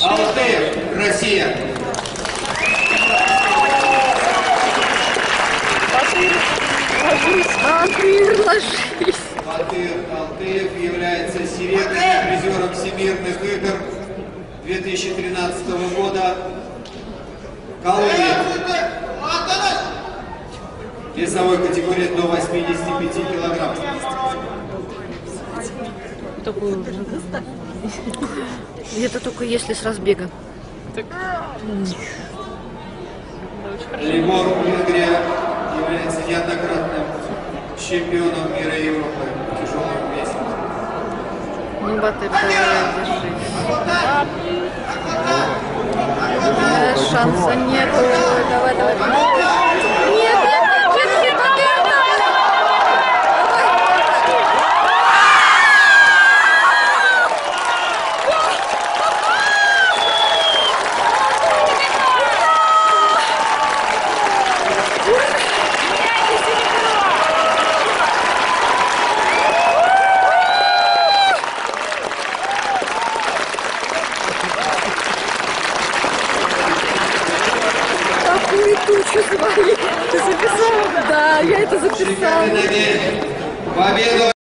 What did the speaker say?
Алтаев, Россия. Батыр, ложись. Батыр Алтаев является серебряным призером всемирных игр 2013 года. Колумбия. Весовой категории до 85 килограмм. Такую Это только если с разбега. Лимор Венгрия является неоднократным чемпионом мира и Европы в тяжелом весе. Ну, Батыр, давай, держись. Шанса нету. Давай, давай. Нет, нет, нет, держи, Батыр, давай. Какую тучу свали. Ты записала? Да, я это записала. Победу